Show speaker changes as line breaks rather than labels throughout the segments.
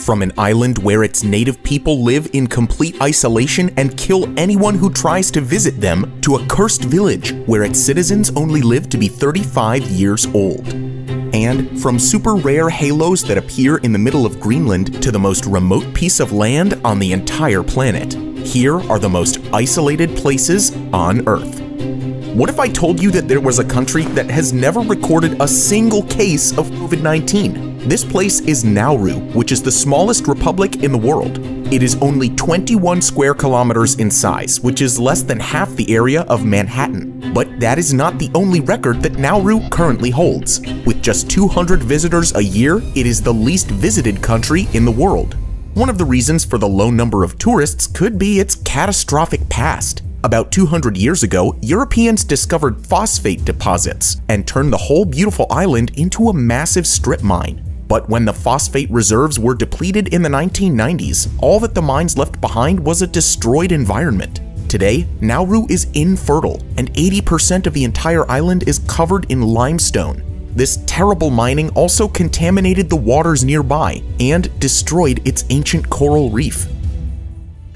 From an island where its native people live in complete isolation and kill anyone who tries to visit them, to a cursed village where its citizens only live to be 35 years old. And from super rare halos that appear in the middle of Greenland to the most remote piece of land on the entire planet, here are the most isolated places on Earth. What if I told you that there was a country that has never recorded a single case of COVID 19? This place is Nauru, which is the smallest republic in the world. It is only 21 square kilometers in size, which is less than half the area of Manhattan. But that is not the only record that Nauru currently holds. With just 200 visitors a year, it is the least visited country in the world. One of the reasons for the low number of tourists could be its catastrophic past. About 200 years ago, Europeans discovered phosphate deposits and turned the whole beautiful island into a massive strip mine. But when the phosphate reserves were depleted in the 1990s, all that the mines left behind was a destroyed environment. Today, Nauru is infertile, and 80% of the entire island is covered in limestone. This terrible mining also contaminated the waters nearby and destroyed its ancient coral reef.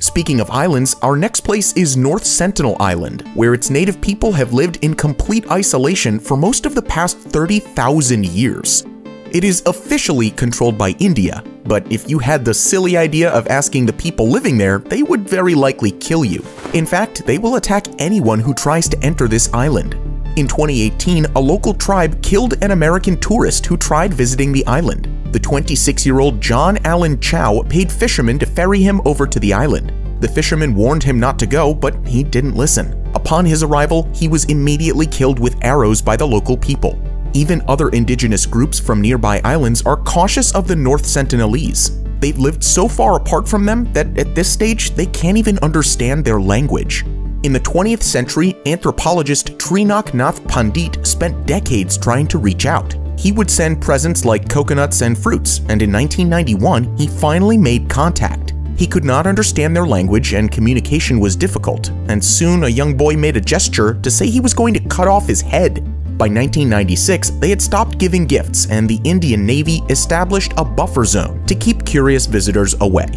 Speaking of islands, our next place is North Sentinel Island, where its native people have lived in complete isolation for most of the past 30,000 years. It is officially controlled by India, but if you had the silly idea of asking the people living there, they would very likely kill you. In fact, they will attack anyone who tries to enter this island. In 2018, a local tribe killed an American tourist who tried visiting the island the 26 year old John Allen Chau paid fishermen to ferry him over to the island. The fishermen warned him not to go, but he didn't listen. Upon his arrival, he was immediately killed with arrows by the local people. Even other indigenous groups from nearby islands are cautious of the North Sentinelese. They've lived so far apart from them that at this stage they can't even understand their language. In the 20th century, anthropologist Trilok Nath Pandit spent decades trying to reach out he would send presents like coconuts and fruits, and in 1991, he finally made contact. He could not understand their language and communication was difficult, and soon a young boy made a gesture to say he was going to cut off his head. By 1996, they had stopped giving gifts and the Indian Navy established a buffer zone to keep curious visitors away.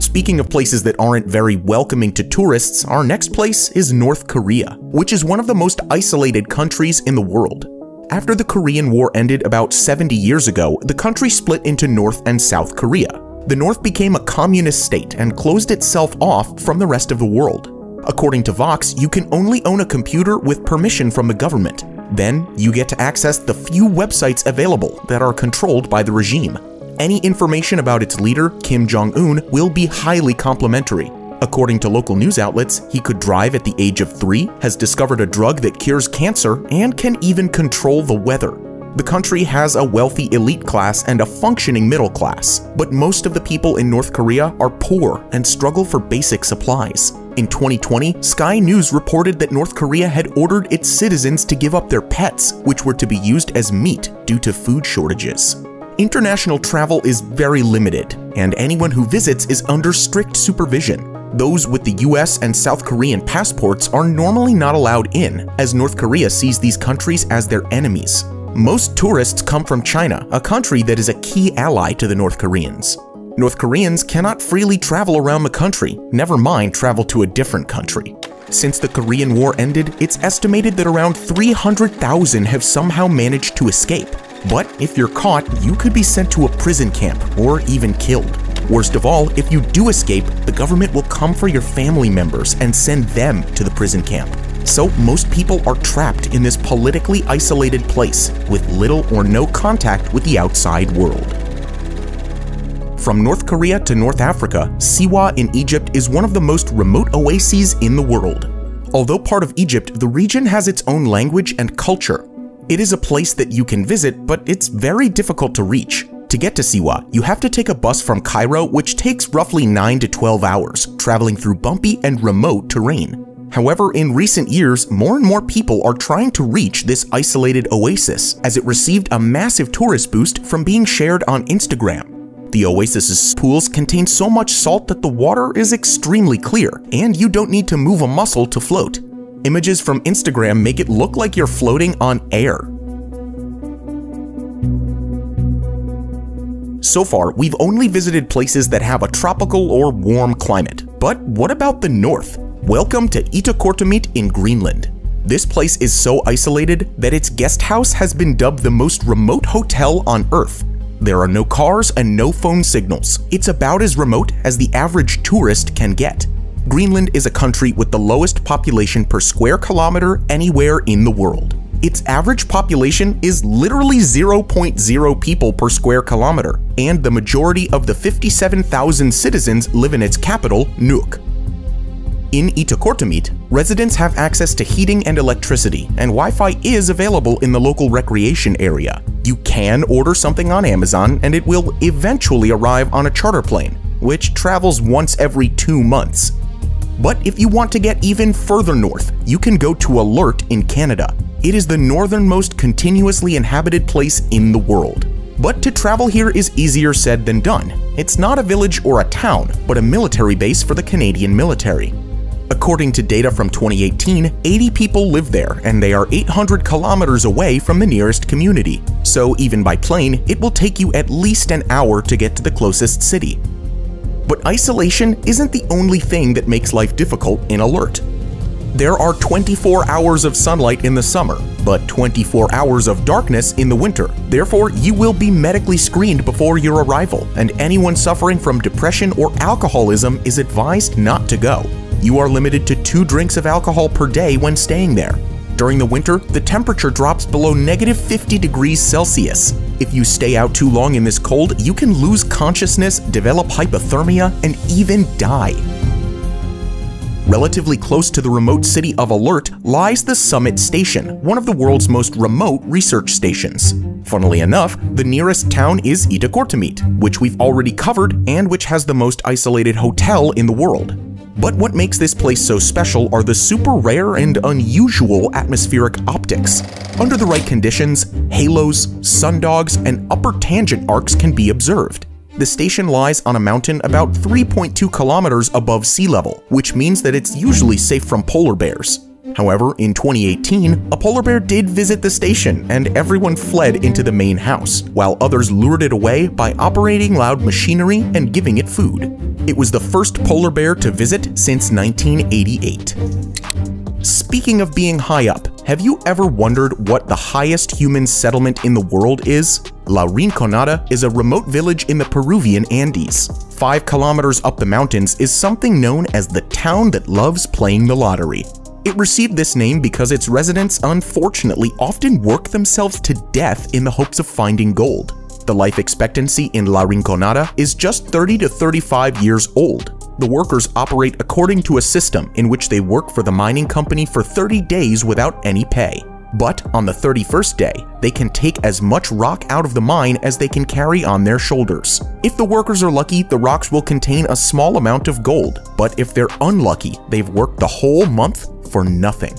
Speaking of places that aren't very welcoming to tourists, our next place is North Korea, which is one of the most isolated countries in the world. After the Korean War ended about 70 years ago, the country split into North and South Korea. The North became a communist state and closed itself off from the rest of the world. According to Vox, you can only own a computer with permission from the government. Then, you get to access the few websites available that are controlled by the regime. Any information about its leader, Kim Jong-un, will be highly complimentary, According to local news outlets, he could drive at the age of three, has discovered a drug that cures cancer, and can even control the weather. The country has a wealthy elite class and a functioning middle class, but most of the people in North Korea are poor and struggle for basic supplies. In 2020, Sky News reported that North Korea had ordered its citizens to give up their pets, which were to be used as meat due to food shortages. International travel is very limited, and anyone who visits is under strict supervision. Those with the US and South Korean passports are normally not allowed in, as North Korea sees these countries as their enemies. Most tourists come from China, a country that is a key ally to the North Koreans. North Koreans cannot freely travel around the country, never mind travel to a different country. Since the Korean War ended, it's estimated that around 300,000 have somehow managed to escape. But if you're caught, you could be sent to a prison camp or even killed. Worst of all, if you do escape, the government will come for your family members and send them to the prison camp. So most people are trapped in this politically isolated place with little or no contact with the outside world. From North Korea to North Africa, Siwa in Egypt is one of the most remote oases in the world. Although part of Egypt, the region has its own language and culture. It is a place that you can visit, but it's very difficult to reach. To get to Siwa, you have to take a bus from Cairo which takes roughly 9 to 12 hours, traveling through bumpy and remote terrain. However, in recent years, more and more people are trying to reach this isolated oasis as it received a massive tourist boost from being shared on Instagram. The oasis's pools contain so much salt that the water is extremely clear, and you don't need to move a muscle to float. Images from Instagram make it look like you're floating on air, So far, we've only visited places that have a tropical or warm climate. But what about the north? Welcome to Ittoqqortoormiit in Greenland. This place is so isolated that its guest house has been dubbed the most remote hotel on Earth. There are no cars and no phone signals. It's about as remote as the average tourist can get. Greenland is a country with the lowest population per square kilometer anywhere in the world. Its average population is literally 0.0 people per square kilometer, and the majority of the 57,000 citizens live in its capital, Nuuk. In Ittoqqortoormiit, residents have access to heating and electricity, and Wi-Fi is available in the local recreation area. You can order something on Amazon, and it will eventually arrive on a charter plane, which travels once every two months. But if you want to get even further north, you can go to Alert in Canada. It is the northernmost continuously inhabited place in the world. But to travel here is easier said than done. It's not a village or a town, but a military base for the Canadian military. According to data from 2018, 80 people live there and they are 800 kilometers away from the nearest community. So even by plane, it will take you at least an hour to get to the closest city. But isolation isn't the only thing that makes life difficult in Alert. There are 24 hours of sunlight in the summer, but 24 hours of darkness in the winter. Therefore, you will be medically screened before your arrival, and anyone suffering from depression or alcoholism is advised not to go you are limited to two drinks of alcohol per day when staying there. During the winter, the temperature drops below negative 50 degrees Celsius. If you stay out too long in this cold, you can lose consciousness, develop hypothermia, and even die. Relatively close to the remote city of Alert lies the Summit Station, one of the world's most remote research stations. Funnily enough, the nearest town is Ittoqqortoormiit, which we've already covered and which has the most isolated hotel in the world. But what makes this place so special are the super rare and unusual atmospheric optics. Under the right conditions, halos, sundogs, and upper tangent arcs can be observed. The station lies on a mountain about 3.2 kilometers above sea level, which means that it's usually safe from polar bears. However, in 2018, a polar bear did visit the station and everyone fled into the main house, while others lured it away by operating loud machinery and giving it food. It was the first polar bear to visit since 1988. Speaking of being high up, have you ever wondered what the highest human settlement in the world is? La Rinconada is a remote village in the Peruvian Andes. Five kilometers up the mountains is something known as the town that loves playing the lottery. It received this name because its residents unfortunately often work themselves to death in the hopes of finding gold. The life expectancy in La Rinconada is just 30 to 35 years old. The workers operate according to a system in which they work for the mining company for 30 days without any pay. But on the 31st day, they can take as much rock out of the mine as they can carry on their shoulders. If the workers are lucky, the rocks will contain a small amount of gold, but if they're unlucky, they've worked the whole month for nothing.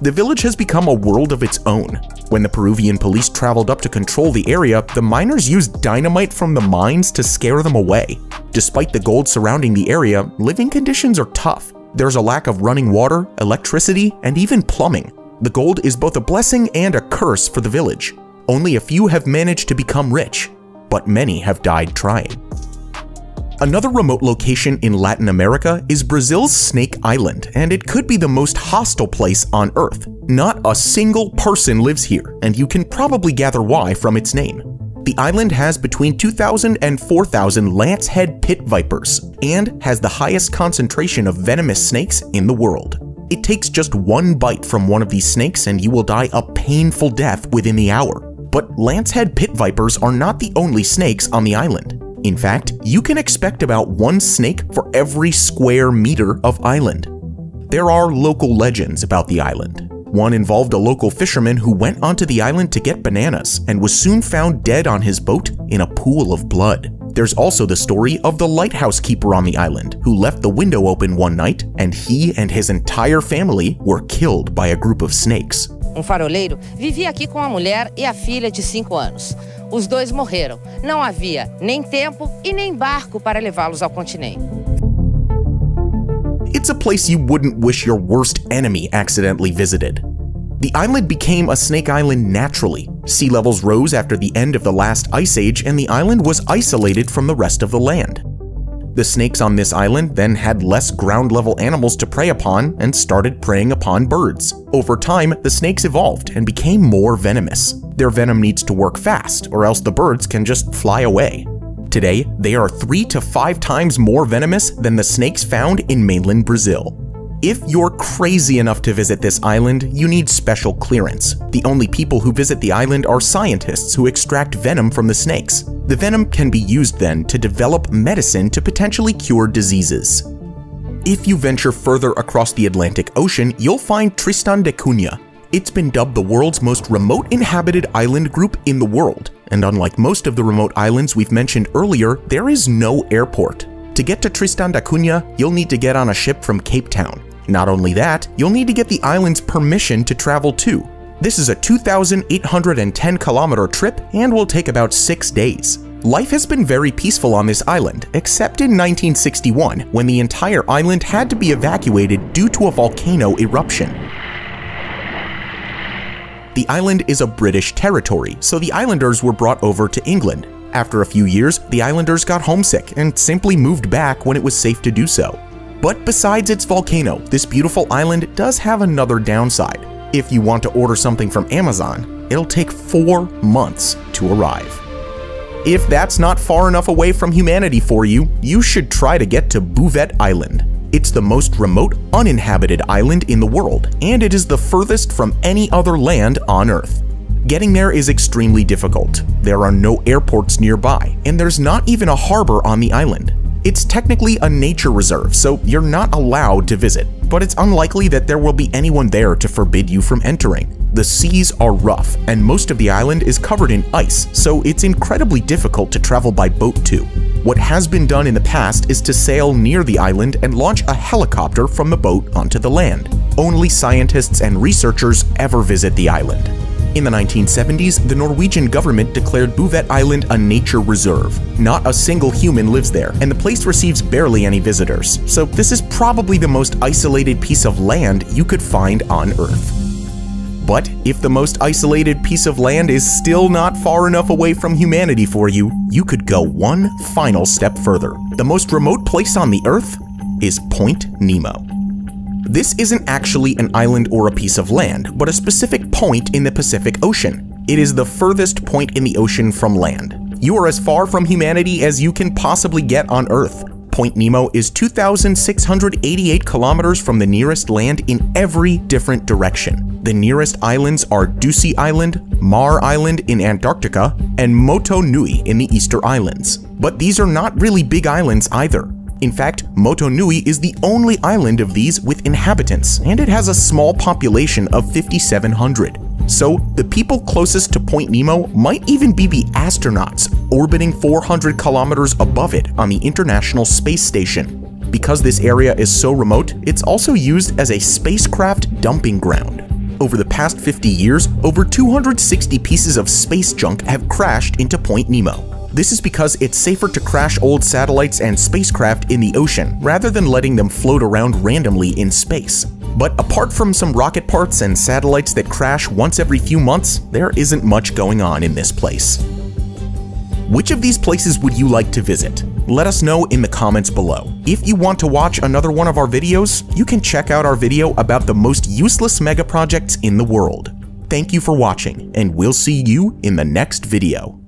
The village has become a world of its own. When the Peruvian police traveled up to control the area, the miners used dynamite from the mines to scare them away. Despite the gold surrounding the area, living conditions are tough. There's a lack of running water, electricity, and even plumbing. The gold is both a blessing and a curse for the village. Only a few have managed to become rich, but many have died trying. Another remote location in Latin America is Brazil's Snake Island, and it could be the most hostile place on Earth. Not a single person lives here, and you can probably gather why from its name. The island has between 2,000 and 4,000 lancehead pit vipers, and has the highest concentration of venomous snakes in the world. It takes just one bite from one of these snakes and you will die a painful death within the hour. But lancehead pit vipers are not the only snakes on the island. In fact, you can expect about one snake for every square meter of island. There are local legends about the island. One involved a local fisherman who went onto the island to get bananas and was soon found dead on his boat in a pool of blood. There's also the story of the lighthouse keeper on the island who left the window open one night and he and his entire family were killed by a group of snakes.
Um faroleiro vivia aqui com a mulher e a filha de 5 anos. Os dois morreram. Não havia nem tempo e nem barco para levá-los ao continente.
It's a place you wouldn't wish your worst enemy accidentally visited. The island became a snake island naturally. Sea levels rose after the end of the last ice age and the island was isolated from the rest of the land. The snakes on this island then had less ground level animals to prey upon and started preying upon birds. Over time, the snakes evolved and became more venomous. Their venom needs to work fast, or else the birds can just fly away. Today, they are three to five times more venomous than the snakes found in mainland Brazil. If you're crazy enough to visit this island, you need special clearance. The only people who visit the island are scientists who extract venom from the snakes. The venom can be used then to develop medicine to potentially cure diseases. If you venture further across the Atlantic Ocean, you'll find Tristan da Cunha. It's been dubbed the world's most remote inhabited island group in the world, and unlike most of the remote islands we've mentioned earlier, there is no airport. To get to Tristan da Cunha, you'll need to get on a ship from Cape Town. Not only that, you'll need to get the island's permission to travel too. This is a 2,810 kilometer trip and will take about six days. Life has been very peaceful on this island, except in 1961, when the entire island had to be evacuated due to a volcano eruption. The island is a British territory, so the islanders were brought over to England. After a few years, the islanders got homesick and simply moved back when it was safe to do so. But besides its volcano, this beautiful island does have another downside. If you want to order something from Amazon, it'll take four months to arrive. If that's not far enough away from humanity for you, you should try to get to Bouvet Island. It's the most remote, uninhabited island in the world, and it is the furthest from any other land on Earth. Getting there is extremely difficult. There are no airports nearby, and there's not even a harbor on the island. It's technically a nature reserve, so you're not allowed to visit, but it's unlikely that there will be anyone there to forbid you from entering. The seas are rough, and most of the island is covered in ice, so it's incredibly difficult to travel by boat to. What has been done in the past is to sail near the island and launch a helicopter from the boat onto the land. Only scientists and researchers ever visit the island. In the 1970s, the Norwegian government declared Bouvet Island a nature reserve. Not a single human lives there, and the place receives barely any visitors, so this is probably the most isolated piece of land you could find on Earth. But if the most isolated piece of land is still not far enough away from humanity for you, you could go one final step further. The most remote place on the Earth is Point Nemo. This isn't actually an island or a piece of land, but a specific point in the Pacific Ocean. It is the furthest point in the ocean from land. You are as far from humanity as you can possibly get on Earth. Point Nemo is 2,688 kilometers from the nearest land in every different direction. The nearest islands are Ducie Island, Maher Island in Antarctica, and Motu Nui in the Easter Islands. But these are not really big islands either. In fact, Motu Nui is the only island of these with inhabitants, and it has a small population of 5,700. So, the people closest to Point Nemo might even be the astronauts orbiting 400 kilometers above it on the International Space Station. Because this area is so remote, it's also used as a spacecraft dumping ground. Over the past 50 years, over 260 pieces of space junk have crashed into Point Nemo. This is because it's safer to crash old satellites and spacecraft in the ocean rather than letting them float around randomly in space. But apart from some rocket parts and satellites that crash once every few months, there isn't much going on in this place. Which of these places would you like to visit? Let us know in the comments below. If you want to watch another one of our videos, you can check out our video about the most useless mega projects in the world. Thank you for watching, and we'll see you in the next video.